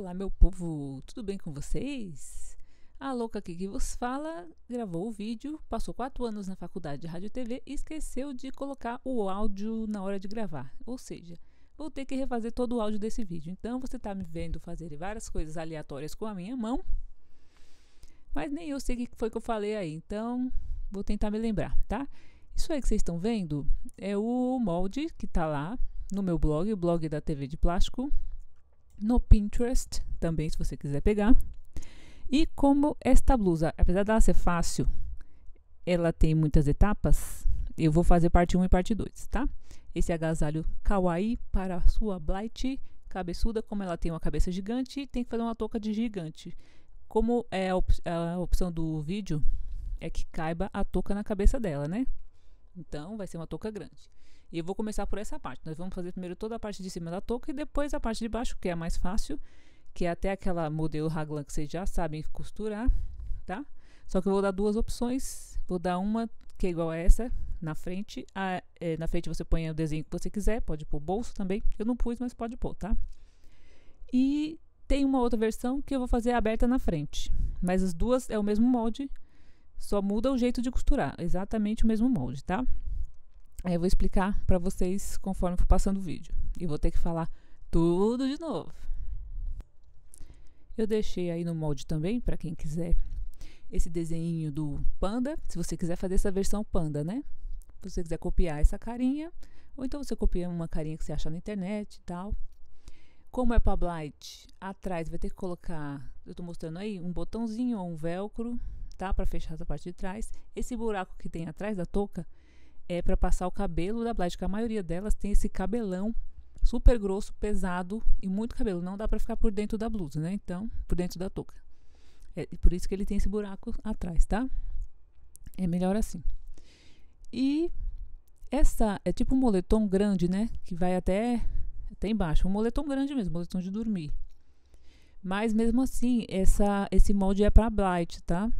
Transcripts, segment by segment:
Olá, meu povo, tudo bem com vocês? A louca aqui que vos fala gravou o vídeo, passou quatro anos na faculdade de rádio e TV e esqueceu de colocar o áudio na hora de gravar. Ou seja, vou ter que refazer todo o áudio desse vídeo. Então você está me vendo fazer várias coisas aleatórias com a minha mão, mas nem eu sei o que foi que eu falei aí. Então vou tentar me lembrar, tá? Isso aí que vocês estão vendo é o molde que está lá no meu blog, o blog da TV de Plástico no Pinterest também, se você quiser pegar. E como esta blusa, apesar dela ser fácil, ela tem muitas etapas, eu vou fazer parte 1 e parte 2, tá? Esse agasalho kawaii para a sua Blight cabeçuda, como ela tem uma cabeça gigante, tem que fazer uma touca de gigante. Como é a, op a opção do vídeo, é que caiba a touca na cabeça dela, né? Então, vai ser uma touca grande. E eu vou começar por essa parte. Nós vamos fazer primeiro toda a parte de cima da touca e depois a parte de baixo, que é a mais fácil, que é até aquela modelo raglan que vocês já sabem costurar, tá? Só que eu vou dar duas opções. Vou dar uma que é igual a essa, na frente. A, é, na frente você põe o desenho que você quiser, pode pôr bolso também. Eu não pus, mas pode pôr, tá? E tem uma outra versão que eu vou fazer aberta na frente. Mas as duas é o mesmo molde, só muda o jeito de costurar. Exatamente o mesmo molde, tá? Aí eu vou explicar para vocês conforme for passando o vídeo. E vou ter que falar tudo de novo. Eu deixei aí no molde também, para quem quiser, esse desenho do panda. Se você quiser fazer essa versão panda, né? Se você quiser copiar essa carinha, ou então você copia uma carinha que você acha na internet e tal. Como é para Blight, atrás vai ter que colocar, eu estou mostrando aí, um botãozinho ou um velcro, tá? Para fechar essa parte de trás. Esse buraco que tem atrás da touca é para passar o cabelo da Blight, que a maioria delas tem esse cabelão super grosso, pesado e muito cabelo. Não dá para ficar por dentro da blusa, né? Então, por dentro da touca. É por isso que ele tem esse buraco atrás, tá? É melhor assim. E essa é tipo um moletom grande, né? Que vai até, até embaixo. Um moletom grande mesmo, moletom de dormir. Mas mesmo assim, essa, esse molde é para Blight, tá?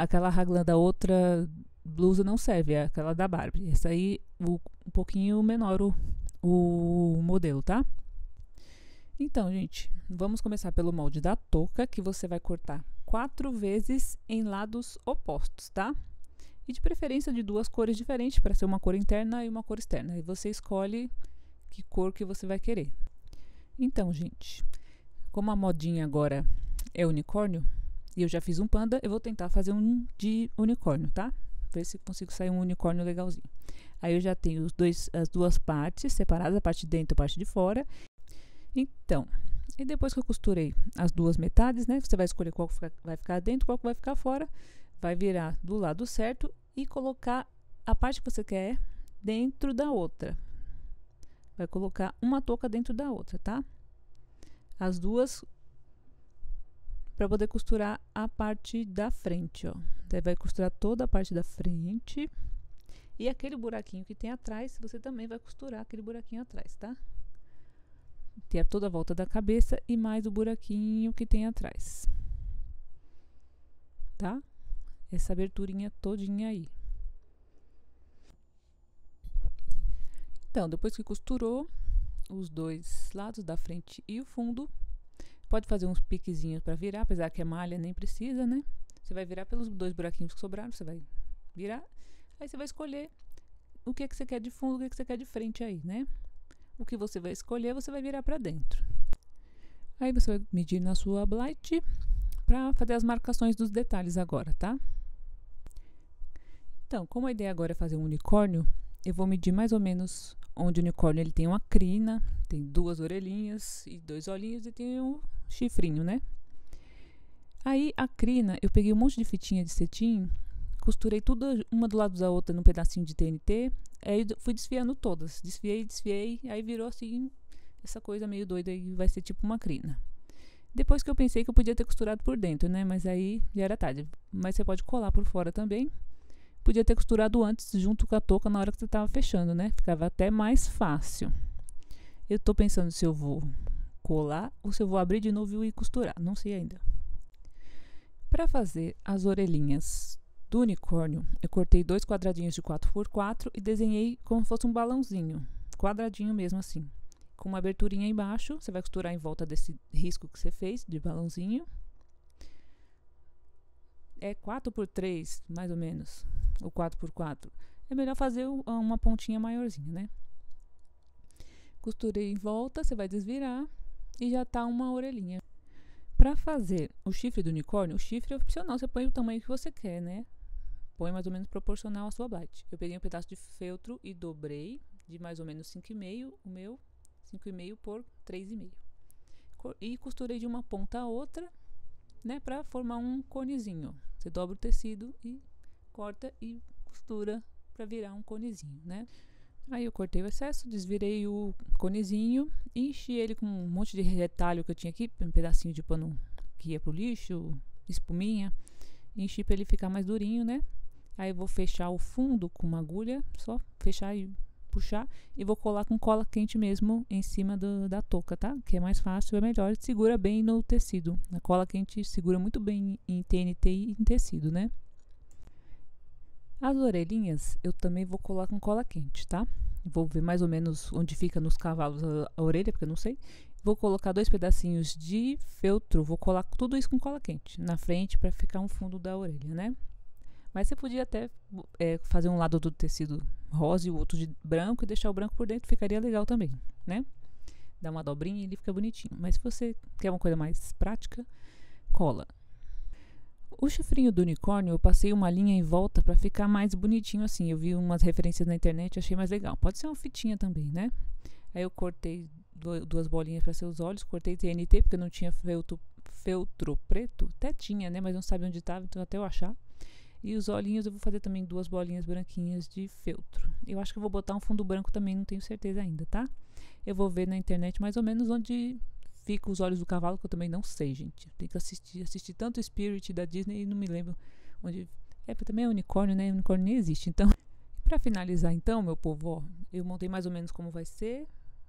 Aquela raglan da outra blusa não serve, é aquela da Barbie. Essa aí, o, um pouquinho menor o, o modelo, tá? Então, gente, vamos começar pelo molde da touca, que você vai cortar quatro vezes em lados opostos, tá? E de preferência de duas cores diferentes, para ser uma cor interna e uma cor externa. E você escolhe que cor que você vai querer. Então, gente, como a modinha agora é unicórnio, e eu já fiz um panda, eu vou tentar fazer um de unicórnio, tá? Ver se consigo sair um unicórnio legalzinho. Aí eu já tenho os dois, as duas partes separadas, a parte de dentro e a parte de fora. Então, e depois que eu costurei as duas metades, né? Você vai escolher qual vai ficar dentro, qual vai ficar fora. Vai virar do lado certo e colocar a parte que você quer dentro da outra. Vai colocar uma touca dentro da outra, tá? As duas para poder costurar a parte da frente, ó. Você vai costurar toda a parte da frente. E aquele buraquinho que tem atrás, você também vai costurar aquele buraquinho atrás, tá? Tem toda a volta da cabeça e mais o buraquinho que tem atrás. Tá? Essa aberturinha todinha aí. Então, depois que costurou os dois lados da frente e o fundo, pode fazer uns piquezinhos para virar, apesar que a malha nem precisa, né? Você vai virar pelos dois buraquinhos que sobraram, você vai virar. Aí você vai escolher o que, é que você quer de fundo, o que, é que você quer de frente aí, né? O que você vai escolher, você vai virar para dentro. Aí você vai medir na sua blight para fazer as marcações dos detalhes agora, tá? Então, como a ideia agora é fazer um unicórnio, eu vou medir mais ou menos onde o unicórnio ele tem uma crina, tem duas orelhinhas e dois olhinhos e tem um chifrinho, né? Aí a crina, eu peguei um monte de fitinha de cetim, costurei tudo uma do lado da outra num pedacinho de TNT, aí fui desfiando todas, desfiei, desfiei, aí virou assim essa coisa meio doida e vai ser tipo uma crina. Depois que eu pensei que eu podia ter costurado por dentro, né? Mas aí já era tarde. Mas você pode colar por fora também. Podia ter costurado antes, junto com a touca, na hora que você estava fechando, né? Ficava até mais fácil. Eu tô pensando se eu vou colar ou se eu vou abrir de novo e costurar. Não sei ainda. Para fazer as orelhinhas do unicórnio, eu cortei dois quadradinhos de 4x4 e desenhei como se fosse um balãozinho, quadradinho mesmo assim. com uma aberturinha embaixo. Você vai costurar em volta desse risco que você fez de balãozinho. É 4 por 3, mais ou menos, ou 4 por 4. É melhor fazer uma pontinha maiorzinha, né? Costurei em volta, você vai desvirar e já tá uma orelhinha. Para fazer o chifre do unicórnio, o chifre é opcional, você põe o tamanho que você quer, né? Põe mais ou menos proporcional à sua bite. Eu peguei um pedaço de feltro e dobrei de mais ou menos 5,5, o meu 5,5 por 3,5. E costurei de uma ponta a outra, né, para formar um conezinho. Você dobra o tecido e corta e costura para virar um conezinho, né? Aí eu cortei o excesso, desvirei o conezinho, enchi ele com um monte de retalho que eu tinha aqui, um pedacinho de pano que ia pro lixo, espuminha. Enchi para ele ficar mais durinho, né? Aí eu vou fechar o fundo com uma agulha, só fechar e puxar. E vou colar com cola quente mesmo em cima do, da touca, tá? Que é mais fácil, é melhor. Segura bem no tecido. A cola quente segura muito bem em TNT e em tecido, né? As orelhinhas eu também vou colar com cola quente, tá? Vou ver mais ou menos onde fica nos cavalos a, a orelha, porque eu não sei. Vou colocar dois pedacinhos de feltro, vou colar tudo isso com cola quente na frente para ficar um fundo da orelha, né? Mas você podia até é, fazer um lado do tecido rosa e o outro de branco e deixar o branco por dentro, ficaria legal também, né? Dá uma dobrinha e ele fica bonitinho. Mas se você quer uma coisa mais prática, cola. O chifrinho do unicórnio, eu passei uma linha em volta para ficar mais bonitinho assim. Eu vi umas referências na internet, achei mais legal. Pode ser uma fitinha também, né? Aí eu cortei duas bolinhas para seus olhos, cortei TNT porque não tinha feltro, feltro preto. Até tinha, né? Mas não sabia onde estava, então até eu achar. E os olhinhos eu vou fazer também duas bolinhas branquinhas de feltro. Eu acho que eu vou botar um fundo branco também, não tenho certeza ainda, tá? Eu vou ver na internet mais ou menos onde fica os olhos do cavalo, que eu também não sei, gente. Tem que assistir, assistir tanto Spirit da Disney e não me lembro onde. É, também é unicórnio, né? Unicórnio nem existe. Então, para finalizar, então, meu povo, ó, eu montei mais ou menos como vai ser.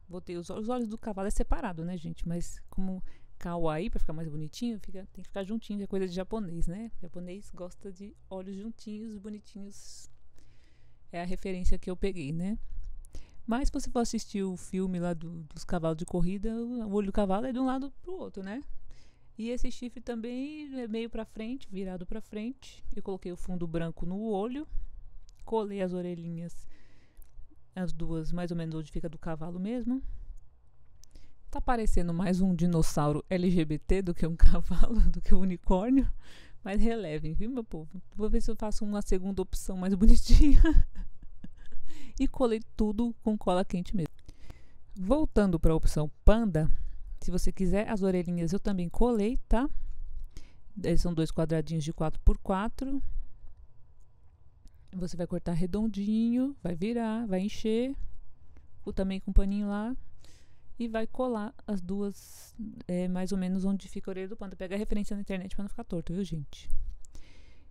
Botei os, os olhos do cavalo é separado, né, gente? Mas como kawaii, para ficar mais bonitinho, fica, tem que ficar juntinho, é coisa de japonês, né? O japonês gosta de olhos juntinhos, bonitinhos. É a referência que eu peguei, né? Mas se você for assistir o filme lá do, dos cavalos de corrida, o olho do cavalo é de um lado pro outro, né? E esse chifre também é meio para frente, virado para frente. Eu coloquei o fundo branco no olho, colei as orelhinhas, as duas mais ou menos onde fica do cavalo mesmo. Tá parecendo mais um dinossauro LGBT do que um cavalo, do que um unicórnio. Mas relevem, viu, meu povo? Vou ver se eu faço uma segunda opção mais bonitinha e colei tudo com cola quente mesmo. Voltando para a opção panda, se você quiser as orelhinhas eu também colei, tá? São dois quadradinhos de 4x4. Você vai cortar redondinho, vai virar, vai encher, também com paninho lá e vai colar as duas é, mais ou menos onde fica a orelha do panda. Pega a referência na internet para não ficar torto, viu, gente?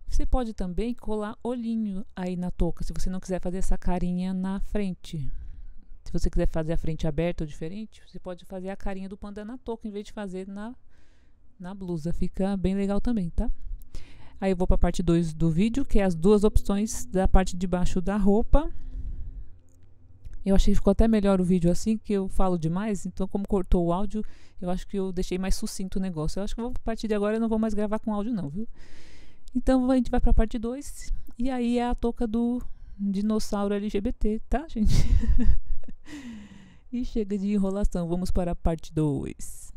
Você pode também colar olhinho aí na touca, se você não quiser fazer essa carinha na frente. Se você quiser fazer a frente aberta ou diferente, você pode fazer a carinha do panda na touca em vez de fazer na, na blusa. Fica bem legal também, tá? Aí eu vou para a parte 2 do vídeo, que é as duas opções da parte de baixo da roupa. Eu achei que ficou até melhor o vídeo assim, que eu falo demais. Então, como cortou o áudio, eu acho que eu deixei mais sucinto o negócio. Eu acho que a partir de agora eu não vou mais gravar com áudio, não, viu? Então a gente vai para a parte 2 e aí é a touca do dinossauro LGBT, tá, gente? e chega de enrolação, vamos para a parte 2.